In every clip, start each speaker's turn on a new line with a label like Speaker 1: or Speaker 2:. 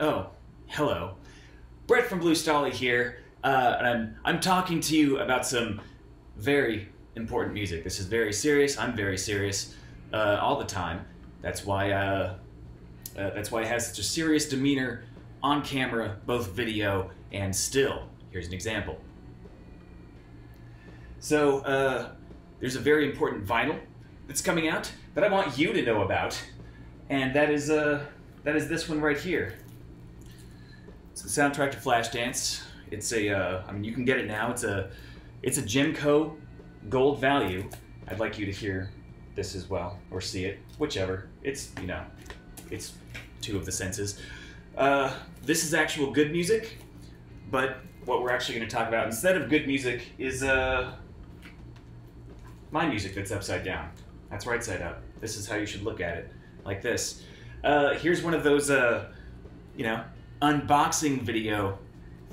Speaker 1: Oh, hello. Brett from Blue Stahli here, uh, and I'm, I'm talking to you about some very important music. This is very serious. I'm very serious uh, all the time. That's why uh, uh, that's why it has such a serious demeanor on camera, both video and still. Here's an example. So uh, there's a very important vinyl that's coming out that I want you to know about, and that is uh, that is this one right here. It's the soundtrack to Flashdance. It's a, uh, I mean, you can get it now. It's a, it's a Gemco gold value. I'd like you to hear this as well, or see it, whichever. It's, you know, it's two of the senses. Uh, this is actual good music, but what we're actually going to talk about instead of good music is uh, my music that's upside down. That's right side up. This is how you should look at it, like this. Uh, here's one of those, uh, you know, unboxing video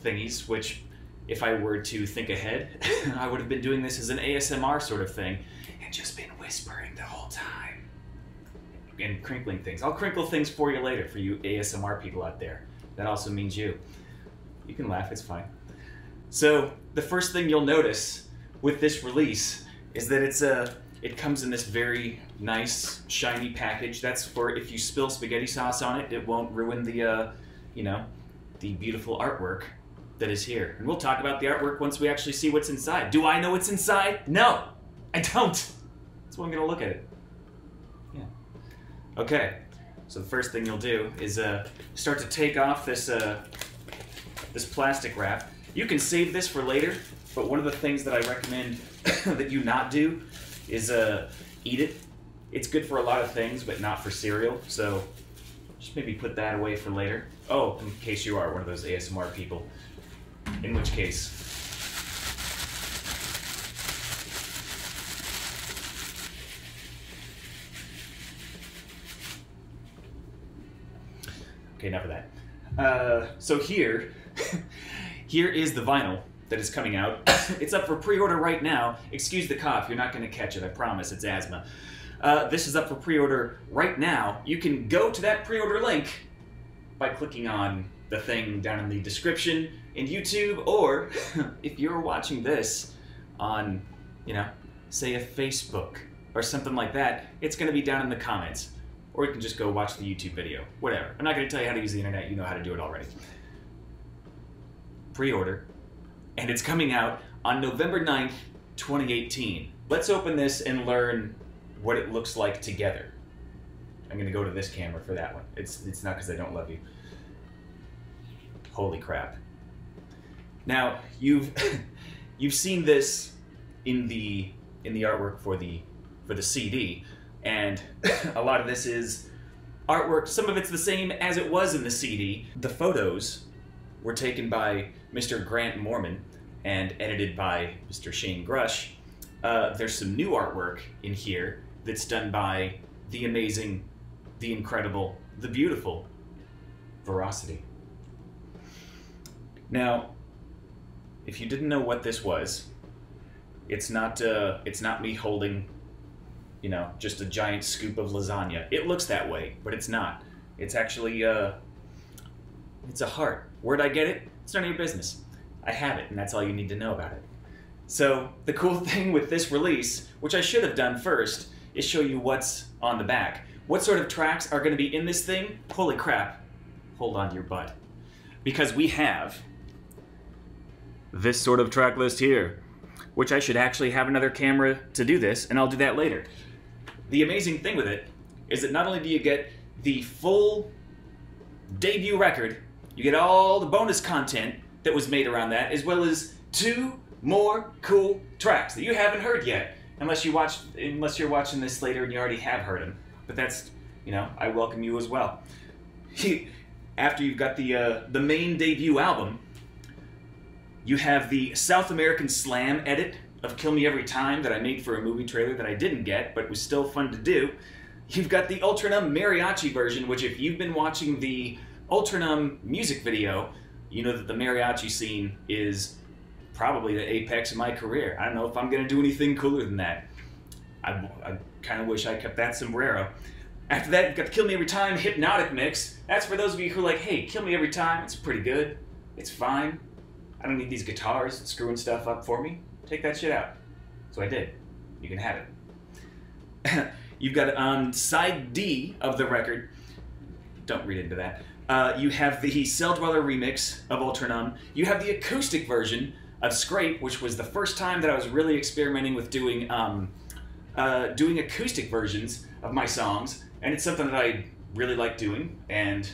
Speaker 1: thingies, which if I were to think ahead, I would have been doing this as an ASMR sort of thing and just been whispering the whole time and crinkling things. I'll crinkle things for you later for you ASMR people out there. That also means you. You can laugh, it's fine. So, the first thing you'll notice with this release is that it's a it comes in this very nice shiny package. That's for if you spill spaghetti sauce on it, it won't ruin the uh, you know, the beautiful artwork that is here. And we'll talk about the artwork once we actually see what's inside. Do I know what's inside? No, I don't. That's why I'm gonna look at it. Yeah. Okay. So the first thing you'll do is uh, start to take off this uh, this plastic wrap. You can save this for later, but one of the things that I recommend that you not do is uh, eat it. It's good for a lot of things, but not for cereal. So just maybe put that away for later. Oh, in case you are one of those ASMR people. In which case. Okay, enough of that. Uh, so here, here is the vinyl that is coming out. it's up for pre-order right now. Excuse the cough, you're not going to catch it, I promise, it's asthma. Uh, this is up for pre-order right now. You can go to that pre-order link by clicking on the thing down in the description in YouTube, or if you're watching this on, you know, say a Facebook or something like that, it's going to be down in the comments. Or you can just go watch the YouTube video. Whatever. I'm not going to tell you how to use the internet. You know how to do it already. Pre-order. And it's coming out on November 9th, 2018. Let's open this and learn what it looks like together. I'm going to go to this camera for that one. It's, it's not because I don't love you. Holy crap. Now, you've you've seen this in the in the artwork for the for the CD, and a lot of this is artwork. Some of it's the same as it was in the CD. The photos were taken by Mr. Grant Mormon and edited by Mr. Shane Grush. Uh, there's some new artwork in here that's done by the amazing, the incredible, the beautiful veracity. Now, if you didn't know what this was, it's not uh, it's not me holding, you know, just a giant scoop of lasagna. It looks that way, but it's not. It's actually uh, it's a heart. Where'd I get it? It's none of your business. I have it, and that's all you need to know about it. So the cool thing with this release, which I should have done first, is show you what's on the back. What sort of tracks are going to be in this thing? Holy crap! Hold on to your butt, because we have this sort of track list here, which I should actually have another camera to do this, and I'll do that later. The amazing thing with it is that not only do you get the full debut record, you get all the bonus content that was made around that, as well as two more cool tracks that you haven't heard yet, unless you watch, unless you're watching this later and you already have heard them. But that's, you know, I welcome you as well. After you've got the uh, the main debut album, you have the South American Slam edit of Kill Me Every Time that I made for a movie trailer that I didn't get, but was still fun to do. You've got the Ultranumb mariachi version, which if you've been watching the Ultranumb music video, you know that the mariachi scene is probably the apex of my career. I don't know if I'm going to do anything cooler than that. I, I kind of wish I kept that sombrero. After that, you've got the Kill Me Every Time Hypnotic Mix. That's for those of you who are like, hey, Kill Me Every Time, it's pretty good. It's fine. I don't need these guitars screwing stuff up for me. Take that shit out. So I did. You can have it. You've got on side D of the record, don't read into that. Uh, you have the Celldweller remix of Ultranumb. You have the acoustic version of Scrape, which was the first time that I was really experimenting with doing um, uh, doing acoustic versions of my songs, and it's something that I really like doing and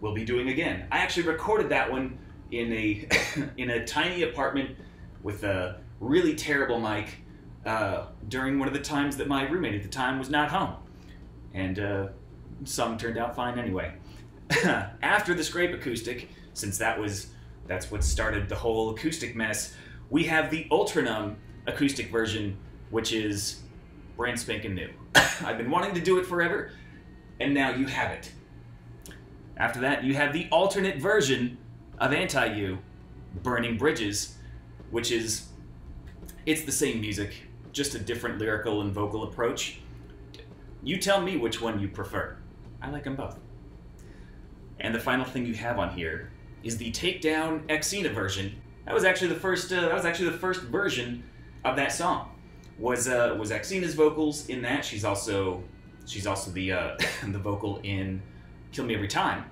Speaker 1: will be doing again. I actually recorded that one in a in a tiny apartment with a really terrible mic uh, during one of the times that my roommate at the time was not home, and uh, song turned out fine anyway. After the scrape acoustic, since that was that's what started the whole acoustic mess, we have the Ultranumb acoustic version, which is brand spanking new. I've been wanting to do it forever, and now you have it. After that, you have the alternate version of Anti You, Burning Bridges, which is it's the same music, just a different lyrical and vocal approach. You tell me which one you prefer. I like them both. And the final thing you have on here is the Takedown Xena version. That was actually the first. Uh, that was actually the first version of that song. Was uh, was Xena's vocals in that? She's also she's also the uh, the vocal in Kill Me Every Time.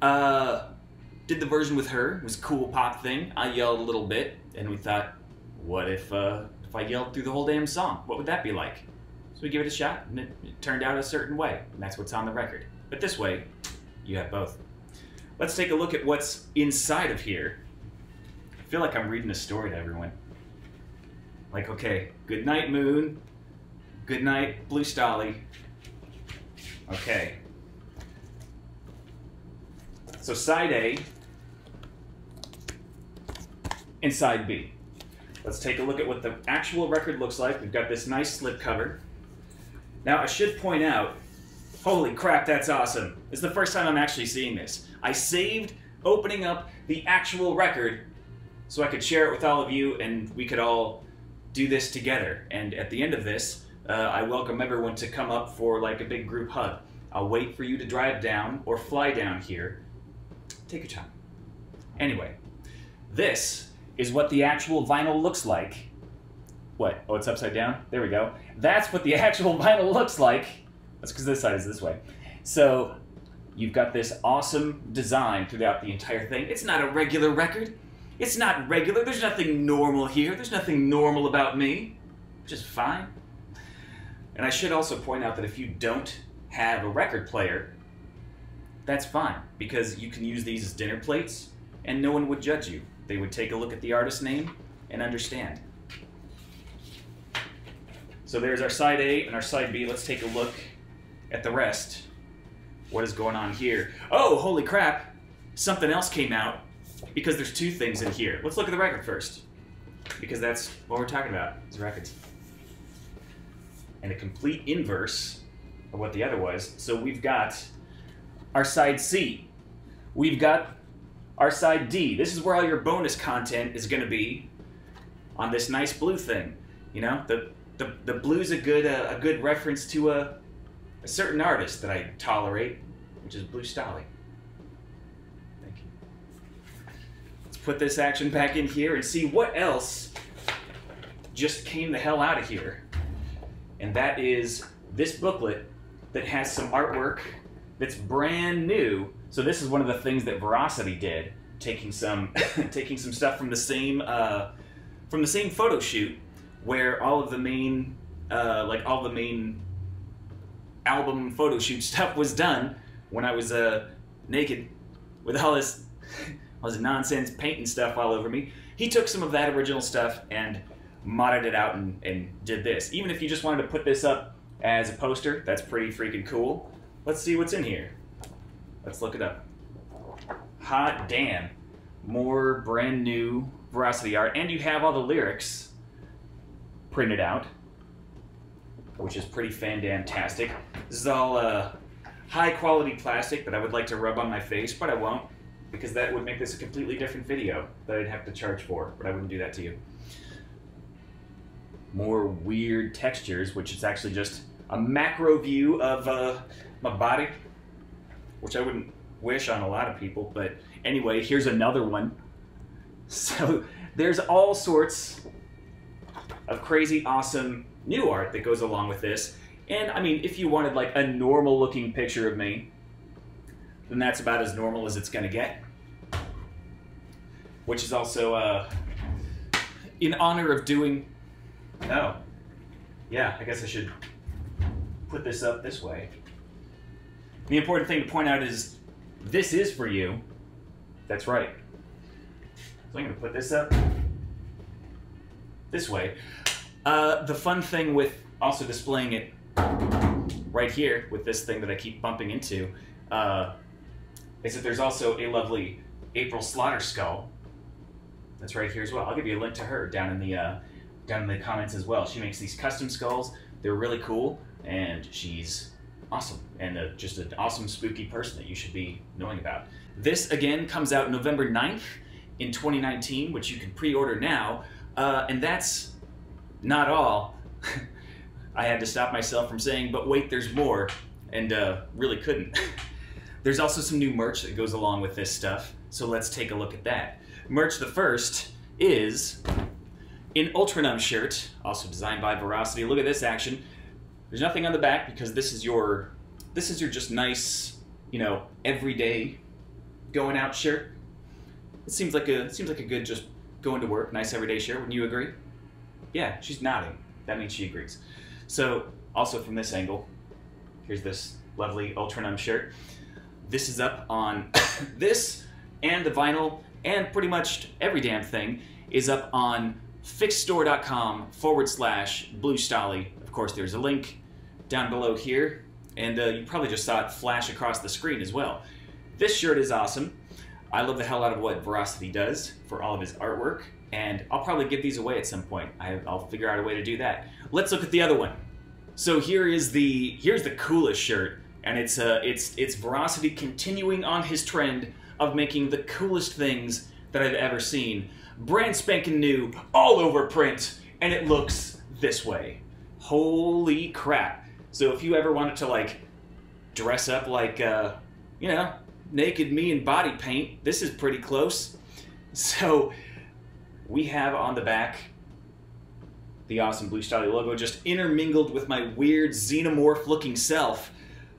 Speaker 1: Uh, did the version with her. It was cool pop thing. I yelled a little bit, and we thought, what if uh, if I yelled through the whole damn song? What would that be like? So we give it a shot, and it, it turned out a certain way, and that's what's on the record. But this way, you have both. Let's take a look at what's inside of here. I feel like I'm reading a story to everyone. Like, okay, good night, Moon. Good night, Blue Stahli. Okay. So side A and side B. Let's take a look at what the actual record looks like. We've got this nice slip cover. Now, I should point out Holy crap, that's awesome. It's the first time I'm actually seeing this. I saved opening up the actual record so I could share it with all of you and we could all do this together. And at the end of this, uh, I welcome everyone to come up for like a big group hug. I'll wait for you to drive down or fly down here. Take your time. Anyway, this is what the actual vinyl looks like. What? Oh, it's upside down? There we go. That's what the actual vinyl looks like that's because this side is this way. So you've got this awesome design throughout the entire thing. It's not a regular record. It's not regular. There's nothing normal here. There's nothing normal about me. Just fine. And I should also point out that if you don't have a record player, that's fine because you can use these as dinner plates and no one would judge you. They would take a look at the artist name and understand. So there's our side A and our side B. Let's take a look at the rest. What is going on here? Oh, holy crap! Something else came out because there's two things in here. Let's look at the record first because that's what we're talking about is records. And a complete inverse of what the other was. So we've got our side C. We've got our side D. This is where all your bonus content is going to be on this nice blue thing. You know, the the, the blue's a good uh, a good reference to a a certain artist that I tolerate, which is Blue Stahli. Put this action back in here and see what else just came the hell out of here. And that is this booklet that has some artwork that's brand new. So this is one of the things that Veracity did, taking some taking some stuff from the same uh, from the same photo shoot where all of the main uh, like all the main album photo shoot stuff was done when I was uh, naked with all this, this nonsense painting stuff all over me. He took some of that original stuff and modded it out and, and did this. Even if you just wanted to put this up as a poster, that's pretty freaking cool. Let's see what's in here. Let's look it up. Hot damn. More brand new Veracity art. And you have all the lyrics printed out which is pretty fantastic. This is all uh, high quality plastic that I would like to rub on my face, but I won't because that would make this a completely different video that I'd have to charge for, but I wouldn't do that to you. More weird textures, which is actually just a macro view of uh, my body, which I wouldn't wish on a lot of people. But anyway, here's another one. So there's all sorts of crazy, awesome new art that goes along with this. And I mean, if you wanted like a normal looking picture of me, then that's about as normal as it's gonna get. Which is also uh, in honor of doing. No. Yeah, I guess I should put this up this way. The important thing to point out is this is for you. That's right. So I'm going to put this up this way. Uh, the fun thing with also displaying it right here with this thing that I keep bumping into uh, is that there's also a lovely April Slaughter skull. That's right here as well. I'll give you a link to her down in the uh, down in the comments as well. She makes these custom skulls. They're really cool, and she's awesome and uh, just an awesome spooky person that you should be knowing about. This again comes out November 9th in 2019, which you can pre-order now, uh, and that's not all. I had to stop myself from saying, but wait, there's more, and uh, really couldn't. there's also some new merch that goes along with this stuff, so let's take a look at that. Merch the first is an Ultranumb shirt, also designed by Veracity. Look at this action. There's nothing on the back because this is your, this is your just nice, you know, everyday going out shirt. It seems like a, seems like a good just going to work, nice everyday shirt. Wouldn't you agree? Yeah, she's nodding. That means she agrees. So, also from this angle, here's this lovely Ultranumb shirt. This is up on this and the vinyl and pretty much every damn thing is up on fixtstore.com forward slash blue stahli. Of course, there's a link down below here, and uh, you probably just saw it flash across the screen as well. This shirt is awesome. I love the hell out of what Veracity does for all of his artwork, and I'll probably give these away at some point. I, will figure out a way to do that. Let's look at the other one. So here is the here's the coolest shirt, and it's uh, it's it's Veracity continuing on his trend of making the coolest things that I've ever seen. Brand spanking new, all over print, and it looks this way. Holy crap. So if you ever wanted to like dress up like, uh, you know, naked me in body paint, this is pretty close. So we have on the back the awesome Blue Stahli logo just intermingled with my weird xenomorph looking self.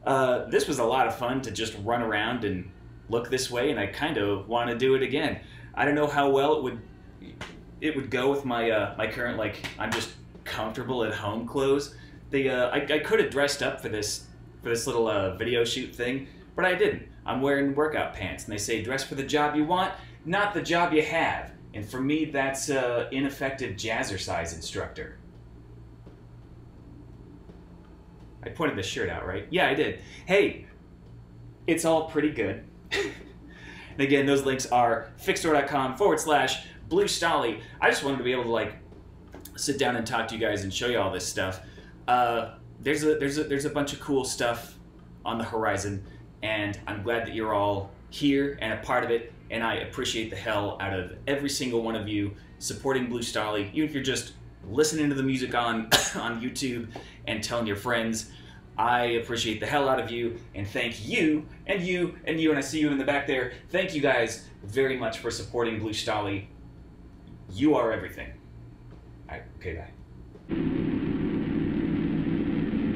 Speaker 1: Uh, this was a lot of fun to just run around and look this way, and I kind of want to do it again. I don't know how well it would it would go with my uh, my current like I'm just comfortable at home clothes. The uh, I, I could have dressed up for this for this little uh, video shoot thing, but I didn't. I'm wearing workout pants, and they say dress for the job you want, not the job you have. And for me, that's uh, ineffective jazzercise instructor. I pointed this shirt out, right? Yeah, I did. Hey, it's all pretty good. And again, those links are fixtstore.com forward slash blue stahli. I just wanted to be able to like sit down and talk to you guys and show you all this stuff. Uh, there's a there's a there's a bunch of cool stuff on the horizon, and I'm glad that you're all here and a part of it. And I appreciate the hell out of every single one of you supporting Blue Stahli, even if you're just listening to the music on on YouTube and telling your friends. I appreciate the hell out of you and thank you and you and you and I see you in the back there. Thank you guys very much for supporting Blue Stahli. You are everything. All right, okay, bye.